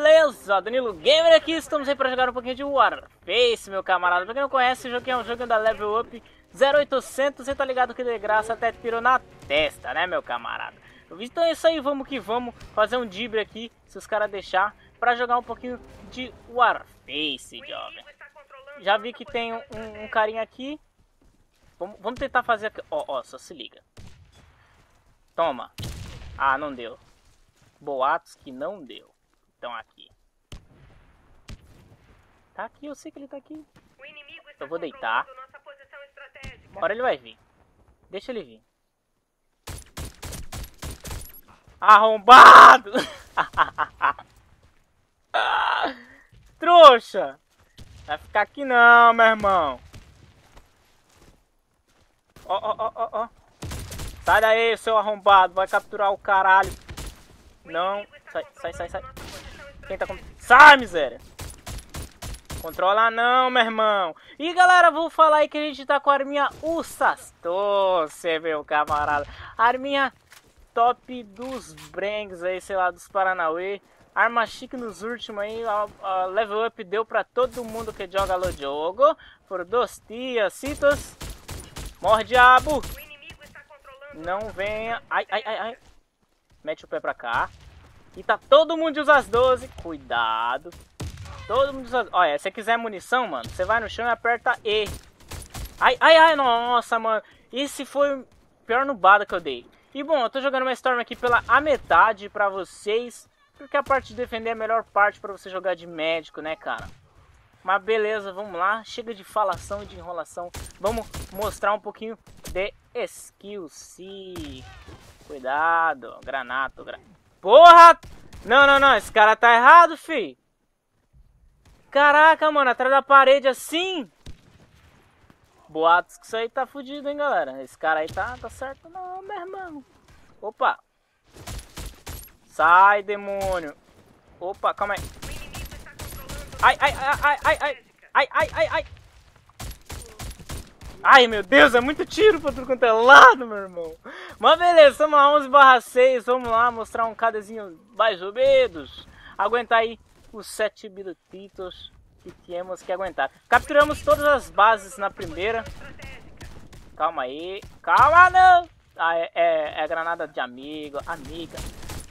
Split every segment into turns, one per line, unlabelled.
beleza? Danilo Gamer aqui, estamos aí para jogar um pouquinho de Warface, meu camarada. Pra quem não conhece, esse jogo é um jogo da Level Up 0800, você tá ligado que de graça até tiro na testa, né, meu camarada? Então é isso aí, vamos que vamos fazer um dibre aqui, se os caras deixar, para jogar um pouquinho de Warface, jovem. Já vi que tem um, um carinha aqui. Vamos, vamos tentar fazer aqui. Ó, ó, só se liga. Toma. Ah, não deu. Boatos que não deu. Então aqui. Tá aqui, eu sei que ele tá aqui. Eu vou deitar. Uma hora ele vai vir. Deixa ele vir. Arrombado! Trouxa! Vai ficar aqui não, meu irmão. Ó, ó, ó, ó, ó. Sai daí, seu arrombado. Vai capturar o caralho. Não. Sai, sai, sai, sai. Quem tá com... Sai, miséria. Controla não, meu irmão. E galera, vou falar aí que a gente tá com a arminha Ursas Doce, meu camarada. Arminha top dos Brangs aí, sei lá, dos Paranauê. Arma chique nos últimos aí, a, a level up deu pra todo mundo que joga no jogo. Por dois dias, citos. Morre, diabo. Não venha. Ai, ai, ai, ai. Mete o pé pra cá. E tá todo mundo de usar as 12. Cuidado. Todo mundo usa... Olha, se você quiser munição, mano, você vai no chão e aperta E. Ai, ai, ai, nossa, mano. Esse foi o pior nubada que eu dei. E bom, eu tô jogando uma Storm aqui pela a metade pra vocês. Porque a parte de defender é a melhor parte pra você jogar de médico, né, cara? Mas beleza, vamos lá. Chega de falação e de enrolação. Vamos mostrar um pouquinho de skill. Sim. Cuidado. Granato. Gra... Porra! Não, não, não. Esse cara tá errado, fi. Caraca, mano. Atrás da parede assim. Boatos que isso aí tá fudido, hein, galera. Esse cara aí tá, tá certo não, meu irmão. Opa. Sai, demônio. Opa, calma aí. Ai, ai, ai, ai, ai, ai. Ai, ai, ai, ai. Ai, meu Deus, é muito tiro pra tudo quanto é lado, meu irmão. Mas beleza, estamos lá 11 barra 6. Vamos lá mostrar um cadezinho mais ou menos. Aguentar aí os 7 minutitos que tínhamos que aguentar. Capturamos todas as bases na primeira. Calma aí. Calma não. Ah, é, é, é granada de amigo, amiga.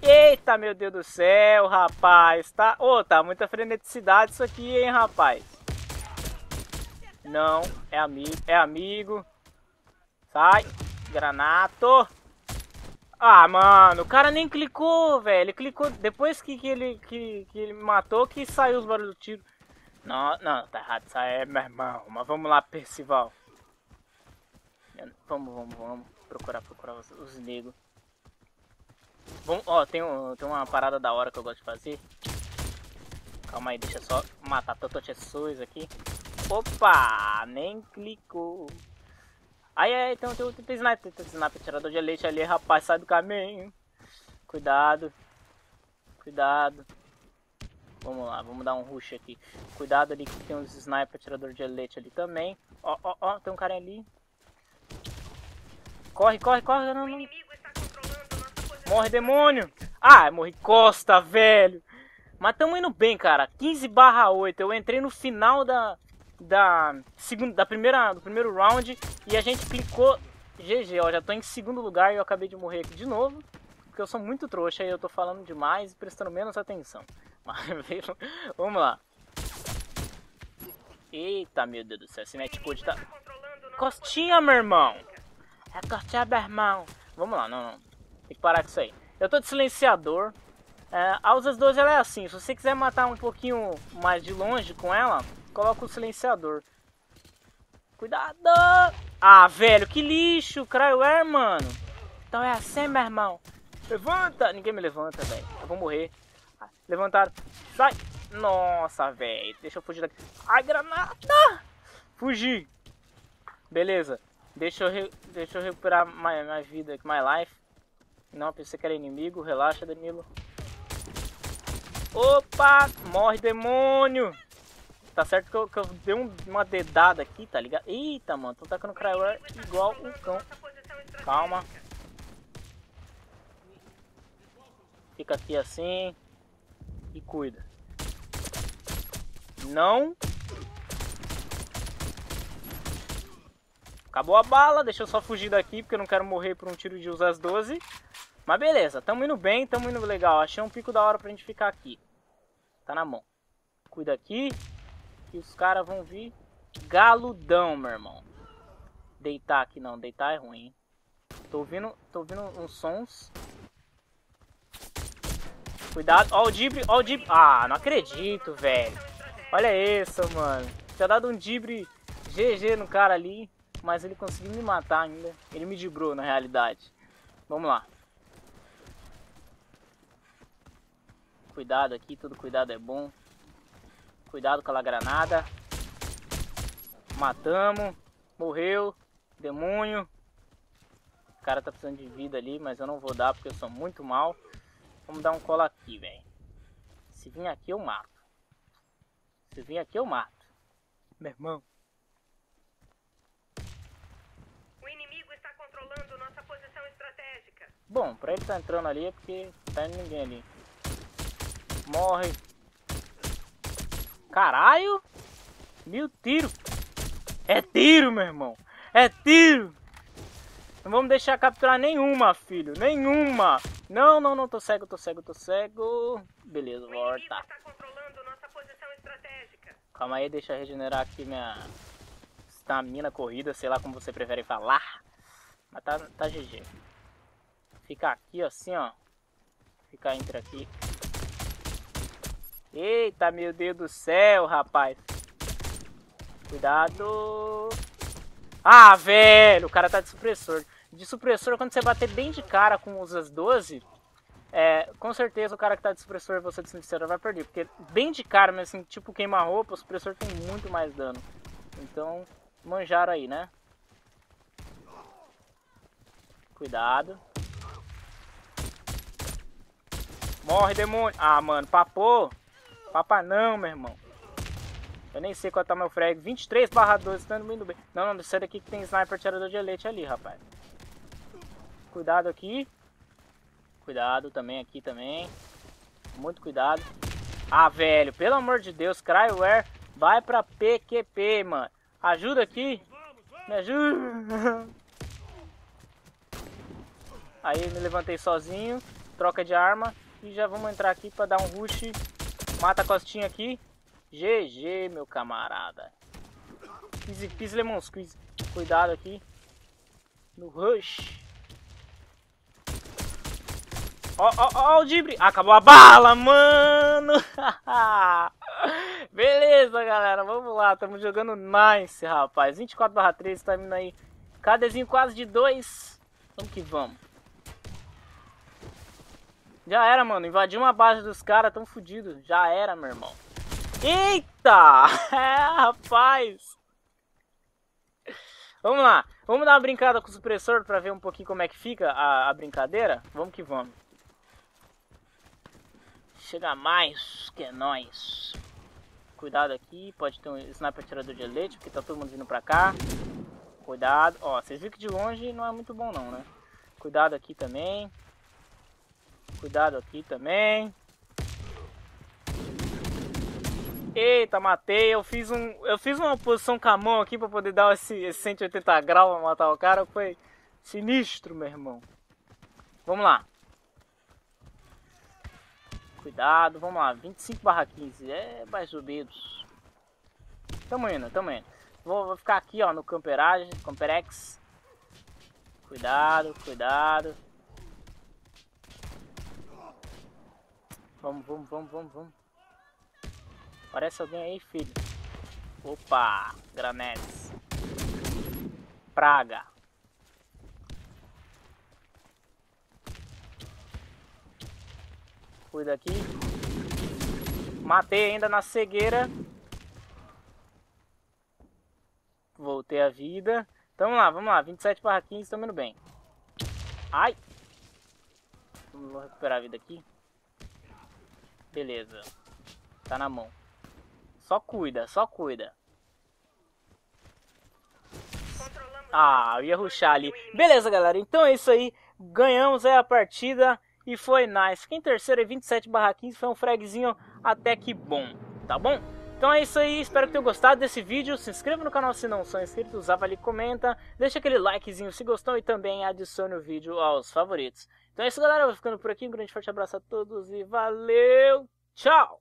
Eita, meu Deus do céu, rapaz. Tá, oh, tá muita freneticidade isso aqui, hein, rapaz. Não, é amigo, é amigo. Sai, granato. Ah, mano, o cara nem clicou, velho. Ele clicou depois que, que, ele, que, que ele matou que saiu os barulhos do tiro. Não, não, tá errado. Isso aí é meu irmão. Mas vamos lá, Percival. Vamos, vamos, vamos. Procurar, procurar os, os negros. Bom, ó, tem, um, tem uma parada da hora que eu gosto de fazer. Calma aí, deixa só matar totochessões aqui. Opa, nem clicou. Ai, ai, tem, tem, tem, tem sniper, tem sniper, tirador de leite ali, rapaz, sai do caminho. Cuidado. Cuidado. Vamos lá, vamos dar um rush aqui. Cuidado ali que tem uns sniper, tirador de leite ali também. Ó, ó, ó, tem um cara ali. Corre, corre, corre. Não, não. Morre, demônio! Ah, morri costa, velho! Mas tamo indo bem, cara. 15 barra 8. Eu entrei no final da, da, segunda, da primeira, do primeiro round e a gente clicou GG. Ó, já tô em segundo lugar e eu acabei de morrer aqui de novo. Porque eu sou muito trouxa e eu tô falando demais e prestando menos atenção. Mas, vamos lá. Eita, meu Deus do céu. Esse netcode tá... Costinha, meu irmão! É costinha, meu irmão! Vamos lá, não, não. Tem que parar com isso aí. Eu tô de silenciador. É, a Usas 12 ela é assim. Se você quiser matar um pouquinho mais de longe com ela, coloca o silenciador. Cuidado! Ah, velho, que lixo! Cryoair, mano. Então é assim, meu irmão. Levanta! Ninguém me levanta, velho. Eu vou morrer. Ah, levantaram. Sai! Nossa, velho. Deixa eu fugir daqui. Ai, granada! Fugi. Beleza. Deixa eu, deixa eu recuperar minha, minha vida my life. Não, pensei que era inimigo. Relaxa, Danilo. Opa! Morre, demônio! Tá certo que eu, que eu dei um, uma dedada aqui, tá ligado? Eita, mano. Tô tacando Cryware igual um cão. Calma. Fica aqui assim. E cuida. Não. Acabou a bala, deixa eu só fugir daqui, porque eu não quero morrer por um tiro de usas 12. Mas beleza, tamo indo bem, tamo indo legal. Achei um pico da hora pra gente ficar aqui. Tá na mão. Cuida aqui, que os caras vão vir galudão, meu irmão. Deitar aqui não, deitar é ruim. Tô ouvindo, tô ouvindo uns sons. Cuidado, ó o dibre, ó o dibre. Ah, não acredito, velho. Olha isso, mano. Tinha dado um dibre GG no cara ali. Mas ele conseguiu me matar ainda. Ele me dibrou na realidade. Vamos lá. Cuidado aqui, todo cuidado é bom. Cuidado com a granada. Matamos. Morreu. Demônio. O cara tá precisando de vida ali, mas eu não vou dar porque eu sou muito mal. Vamos dar um cola aqui, velho. Se vir aqui eu mato. Se vir aqui eu mato. Meu irmão. Bom, pra ele tá entrando ali é porque tá indo ninguém ali. Morre. Caralho! Mil tiro. É tiro, meu irmão. É tiro. Não vamos deixar capturar nenhuma, filho. Nenhuma. Não, não, não. Tô cego, tô cego, tô cego. Beleza, volta. Calma aí, deixa eu regenerar aqui minha estamina corrida, sei lá como você prefere falar. Mas tá, tá GG. Ficar aqui assim, ó. Ficar entre aqui. Eita, meu Deus do céu, rapaz. Cuidado. Ah, velho, o cara tá de supressor. De supressor, quando você bater bem de cara com os 12, é, com certeza o cara que tá de supressor e você de sincero vai perder. Porque bem de cara, mas assim, tipo queima-roupa, o supressor tem muito mais dano. Então, manjaram aí, né? Cuidado. Morre, demônio. Ah, mano, papô. Papa não, meu irmão. Eu nem sei qual tá meu frag. 23 barra 12, tá indo muito bem. Não, não, sai daqui que tem sniper tirador de elite ali, rapaz. Cuidado aqui. Cuidado também aqui também. Muito cuidado. Ah, velho, pelo amor de Deus, Cryware vai pra PQP, mano. Ajuda aqui. Me ajuda. Aí me levantei sozinho. Troca de arma. E já vamos entrar aqui para dar um rush. Mata a costinha aqui. GG, meu camarada. Easy peasy lemon squeeze. Cuidado aqui. No rush. Ó, ó, ó o Dibre. Acabou a bala, mano. Beleza, galera. Vamos lá. Estamos jogando nice, rapaz. 24 barra 13. Tá vindo aí. Cadezinho quase de 2. Vamos que vamos. Já era, mano. Invadiu uma base dos caras, tão fudido. Já era, meu irmão. Eita! É, rapaz! Vamos lá. Vamos dar uma brincada com o supressor pra ver um pouquinho como é que fica a, a brincadeira? Vamos que vamos. Chega mais que é nós. Cuidado aqui. Pode ter um sniper tirador de elite, porque tá todo mundo vindo pra cá. Cuidado. Ó, vocês viram que de longe não é muito bom não, né? Cuidado aqui também. Cuidado aqui também. Eita, matei. Eu fiz um, eu fiz uma posição com a mão aqui para poder dar esse, esse 180 graus para matar o cara. Foi sinistro, meu irmão. Vamos lá. Cuidado, vamos lá. 25 barra 15. É mais ou menos. Tamo indo, tamo indo. Vou, vou ficar aqui, ó, no camperagem, camperex. Cuidado, cuidado. Vamos, vamos, vamos, vamos, vamos. Parece alguém aí, filho. Opa, granetes. Praga. Cuida aqui. Matei ainda na cegueira. Voltei a vida. Então vamos lá, vamos lá. 27 barra 15, estamos indo bem. Ai! Vamos recuperar a vida aqui. Beleza. Tá na mão. Só cuida, só cuida. Ah, eu ia ruxar ali. Beleza, galera. Então é isso aí. Ganhamos aí a partida e foi nice. Fiquei em terceiro e 27 barra 15. Foi um fragzinho até que bom, tá bom? Então é isso aí, espero que tenham gostado desse vídeo. Se inscreva no canal se não são inscritos, avalie, comenta, deixa aquele likezinho se gostou e também adicione o vídeo aos favoritos. Então é isso galera, eu vou ficando por aqui, um grande forte abraço a todos e valeu, tchau!